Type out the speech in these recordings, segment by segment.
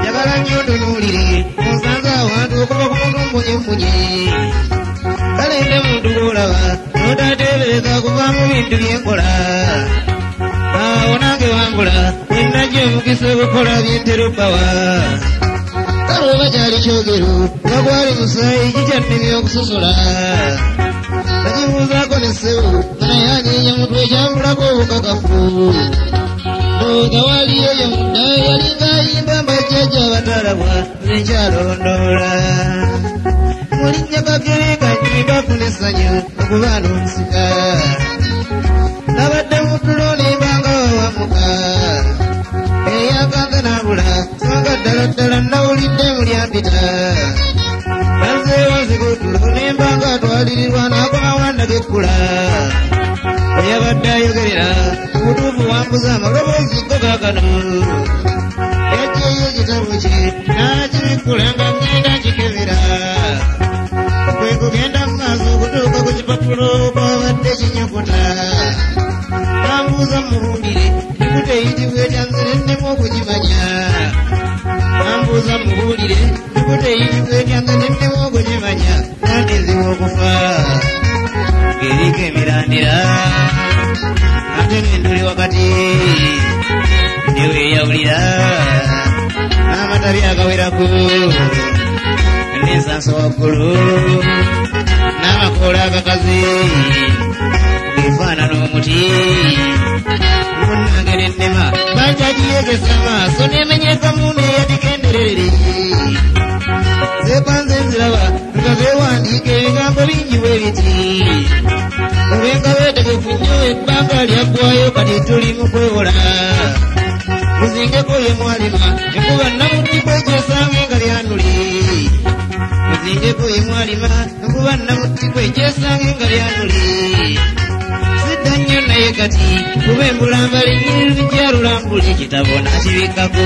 njagala nnyo ntunuulire onsanze awantu okuva ku muntu mmunyemunye kale nde muntu gw'olaba n'otateebereza kuva mu bintu bye nkola. Awo nange wambula wenajja omukisa okukola byentera obbawa kale oba kyali kyogero nga gwali musaayi kikyannimya okusosola nakibuuzaako ne ssebo nga naye anyeenya mutwe ekyambulako obukakafu. Ndowooza waliyo eyo munda yalinga ayimba mbajjajja abatalabwa nekyalondoola mulinnya kakere kanyimba funa essanyu okuba n'omusika kugenda mu maaso okutuuka ku kipapulo kwabadde kinyokota nambuuza mubuulire nikuta eyitibwa etyanzire nnemu okugimanya nambuuza mubuulire nikuta eyitibwa etyanzire nnemu okugimanya nandiziwa okufa ng'eriko emirandira ate ng'enduli wakati. Neweeyawulira n'amatabi agawerako n'ensanso waggulu n'amakoola agakaze ng'efaanana omuti munnange n'ennema bakyagiyegesa maaso n'emenyekamu n'eyadigenderere zeepanze nziraba nga zeewandiika ebigambo bingi bwe biti. Obenga beetegefu nnyo ebbanga lyaggwayo kati tuli mu kwewola. Muzingeko ye mwalima enkuba namuttiko egyesange nga lyanuli muzingeko ye mwalima enkuba namuttiko egyesange nga lyanuli sidda nnyo naye kati kuba embulambala ennyiriri gyalulambuli kitabo nakibikkako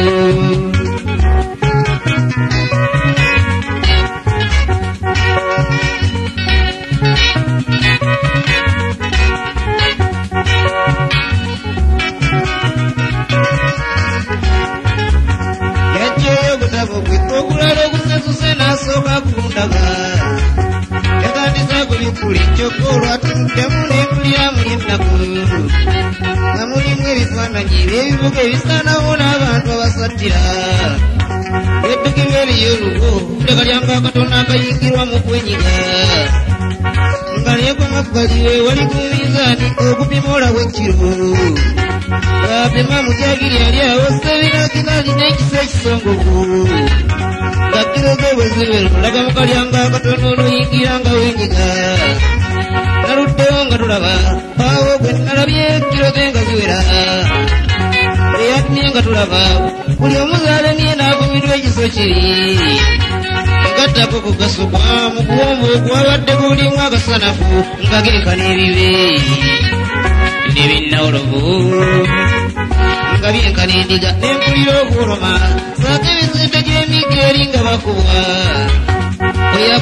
by'ebibuga ebisaanawo n'abantu abasattira eddugibwa eriyo olugo ddaka lyanga akatono akayingirwa mu kwenyiga nga naye ku mabbali we wali ku mizaani okupima olawo ekkiro apima mu jagiri yali awo sebinakina alina ekisa ekisongovu. Nga kiro ze bwe zibera olaga mu kalyanga akatono oluyingira nga wenyiga. Naluddewo nga tulaba awo gwe nalabye kiro ze nga ziwera nga tulaba buli omuzaalemye n'avumirwa ekiso kiri. Gattako ku gasukwa mu kuwomba okwabadde kulimu agasanafu nga genkana ebibe nebinnawolovu nga byenkana endiga n'empulira okuloma saako ebizimbe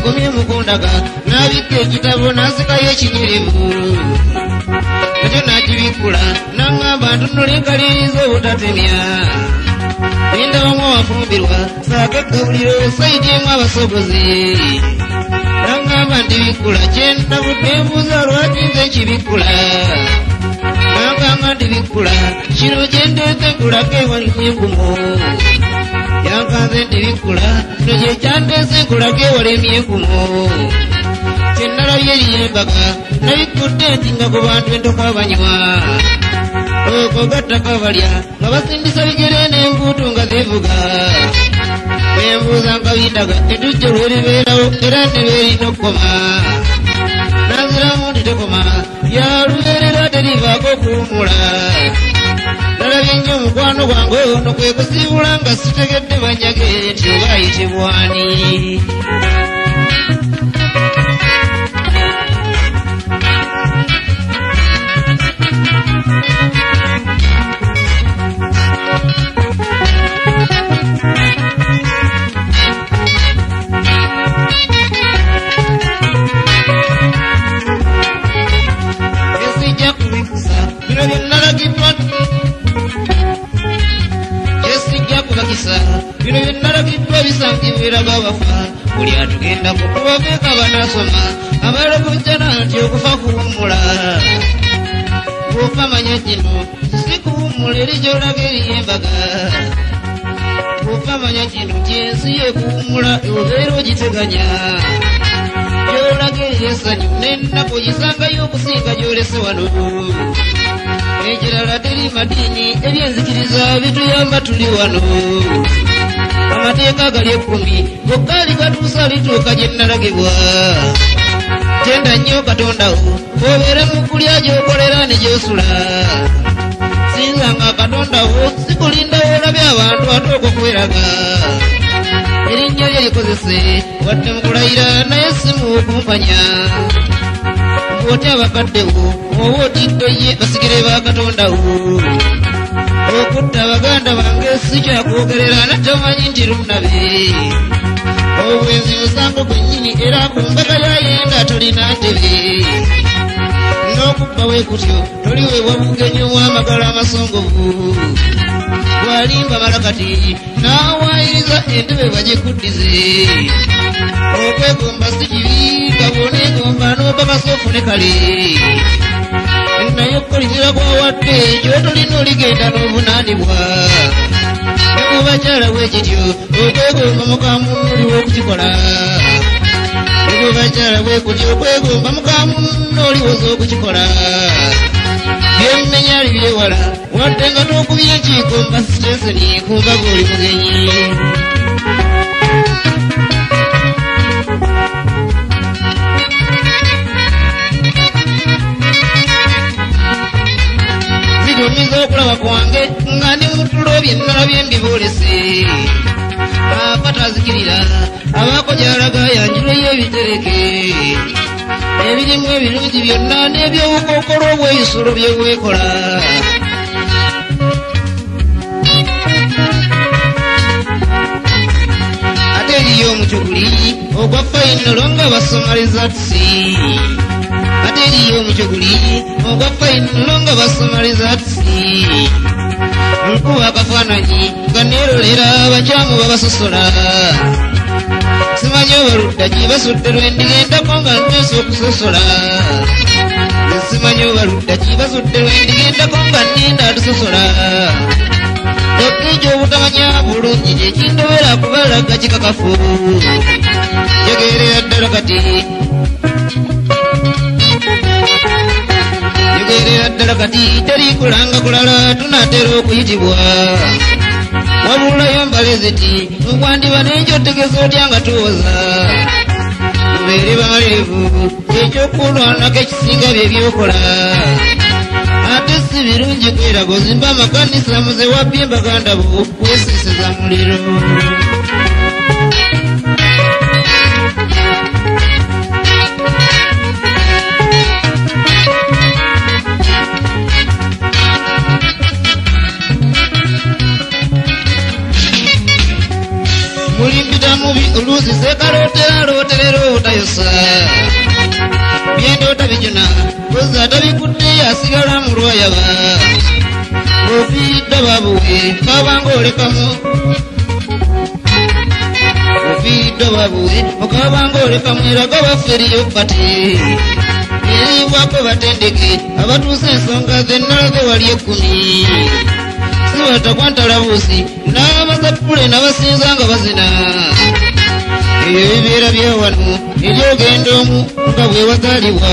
bwe yakomye mukundaga n'abikka ekitabo n'asikayo ekinyirivu nakyo n'akibikkula n'aŋŋamba ntunula enkaliriza obutatemya nendabamu awafumbirwa saako eggabuliro sayidi emu abasobozi n'aŋŋamba nti bikkula kyendabudde mbuuza lwaki nze nkibikkula n'aŋŋamba nti bikkula kino kyendeese nkulako ewalimu enkumu yankanze ndibikula ndoye kyandese nkulage walemyekumo kyenalabye eriyembaga nabikudde nti nga ku bantu entoka banywa okogattaka balya nga basindisa bigere n'enkuutu nga zivuga bwembuuza nkabindaga etujjo lweribeerawo era nebeerina okukoma nanziramu nti tekoma yalubeerera terivaako okuwumula nnyo omukwano gwange ono kwe kusiibula nga sitegedde banyage nti oba ayitibwani kutubaveeka banasoma abalobojjana nti okufa kuwummula. Bw'ofa manya kino si kuwummula eri gy'olaga eriyembaga bw'ofa manya kino kyensi yekuwummula obeera ogiteganya. Gy'olaga eriyesanyu n'ennaku ogisangayo okusinga gy'olese wano. Ekirala teri madiini ebyenzikiriza bituyamba tuli wano amateeka gali ekkumi gokka ligatuusa lituuka gye nnalagibwa tenda nnyo katondawo obeere mu kulya gy'okolera ne gy'osula. Sinzanga katondawo sikulindawo olabye abantu ate okukweraga. Erinnya lye likozese wadde mu kulayira naye simu okumpanya bw'otya abakaddewo oba otiddo ye basigire ba katondawo okutta abaganda bange si kyakwogerera natomanyi nti lunabe obwenzi musango gwennyini era ku mbaga yayenda tolina ntebe n'okubba we kutyo toliweebwa bugenyi omwamagala amasongovu. Bwalimba malakati n'awaayiriza entebe bagikuddize. Okwegomba si kibi nga bw'oneegomba n'oba kasoofu ne kale naye okukolimira kwawadde gyotolina oligenda n'obunaanibwa nekubakyala bwekityo okwegomba mukamunnuliwo okukikola. Nekubakyala bwekutyo okwegomba mukamunno oliwoza okukikola. Byemmenya libyewala wadde nga tokubye enkiiko mba sitenseni kumbaga oli mugenyi zigumiza okulaba kwange nga ndi mutulo byennala byembiboolese apatazikirira abaako gyalaga yanjireyo ebitereke ebirimu ebirungi byonna n'ebyobukookolo obweyisulo byebwekola ate eriyo omukyuguli ogwa fayinolo nga basomaliza tusi ate eriyo omukyuguli ogwa fayinolo nga basomaliza tusi. Nkuba akafaananyi nga neerolera abakyamu babasosola simanyi obaludda gye basudde lwendigendako nga nteesa okusosola simanyi obaludda gye basudde lwendigendako nga nninda atusosola okija obutamanya bulungi kyekindobera kubalaga kikakafu. Jogerera ddala kati jogerera ddala kati teri kulanga kulala tunatera okuyitibwa wabulayo mbale ziti okwandiba nenjotegeza otya nga tuwoza tubeere bamalirivu ekyokulwanako ekisinga bye byokola ate si birungi kweraga ozimba amakanisa muze wabbye baganda bo kwesiiseza muliro oluusi sekalotera loterera otayosa byendota bijuna kozi atabikudde asigala mu lwayaba ofiiridde babuwe kabanga olekamu ofiiridde babuwe okabanga olekamu eraga bafferiyo kati eribwako batendeke abatuusa ensonga zennalaze wali ekkumi sibatakwantalabuusi n'abazapule nabasinza nga bazina ibibira byewan ijogendo nga bwe wagalibwa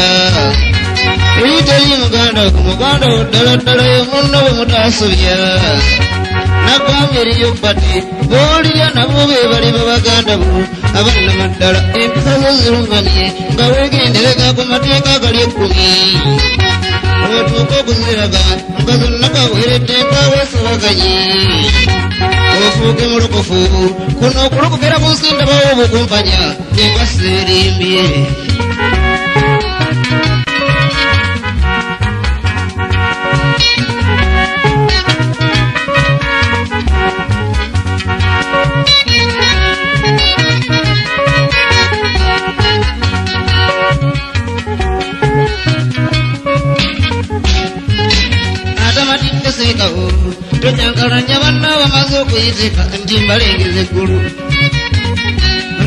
eyitayi muganda muganda ddala ddala munno bwe mutasobya nagamba eriyobati boolirya nabo be bali babaganda bo abalamaddala empisa zo zirungamye nga weegenderega ku mateeka agali ekkumi otuuka okuziraga nga zonna kaweeredde nkaweesobaganye ofuuke mulokofu kuno okulokokera ku nsi ndabawo obukumpanya nenga seerimbye tonyankalanya banna bamaze okuyitika nti mbalengeza eggulu.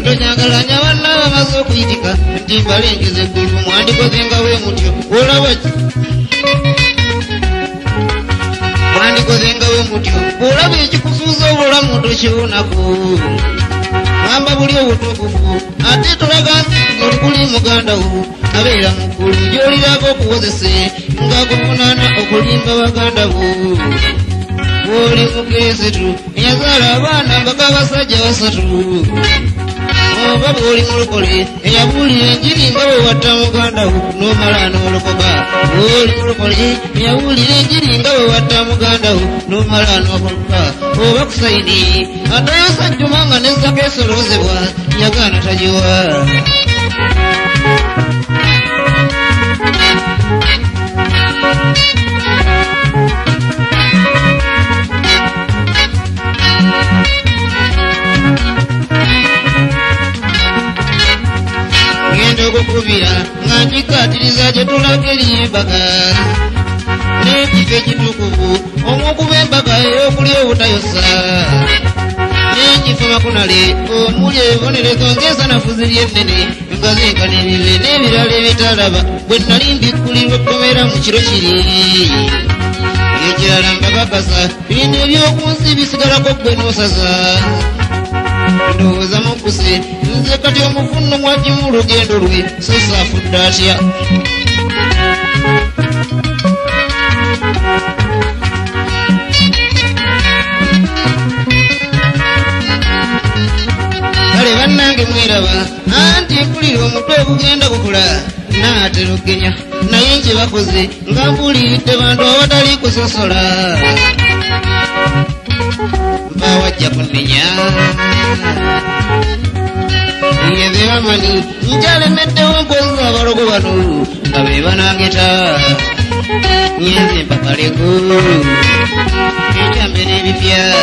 Tonyagalanya banna bamaze okuyitika nti mbalengeza eggulu. Mwandikoze nga bwe mutyo. Olaba ki? Mwandikoze nga bwe mutyo. Olaba ekikufuuza obulamu tokiwonako gamba buli obutuukufu ate tolaga oli kuli muganda wo abeera muggulu gy'olirako okuwozese ng'akuvunaana okulimba baganda bo oli mukirisitu eyazaala abaana mbaga abasajja basatu. Oba bw'oli mulokole eyabuulira enjiri nga bwe watta muganda wo n'omala n'olokoka bw'oli mulokole eyabuulira enjiri nga bwe watta muganda wo n'omala n'olokoka oba kusaidi atayosa jjuma nga nezzako esoloozebwa yagaana tagiwa nga nkikatiriza gye tulaga ery'embaga n'ekifo ekitukuvu omwokuba embaga ey'okuli obutayosa n'ekifo makunale omuli ebibonerezo ng'ensanafu ziri ennene nga zenkana ebibe n'ebirala ebitalaba bwe nali mbikkulirwa ekkomera mu kiro kiri. Ekirala mbakakasa bino eby'oku nsi bisigalako ggwe n'osaza ndowooza mukuse nze kati omuvunno mwaki mu lugendo lwe so saafudde atya kale bannange mweraba anti mpulira omutwe ogugenda gukula naaterogenya naye nkye bakoze nga mpuliridde bantu awatali kusosola Bawa Mawaja kulminya Iye beba mani. Njale nete wakozu Abarugu banu Abeba na kita Nyezi mpakariku Njambe ni bifia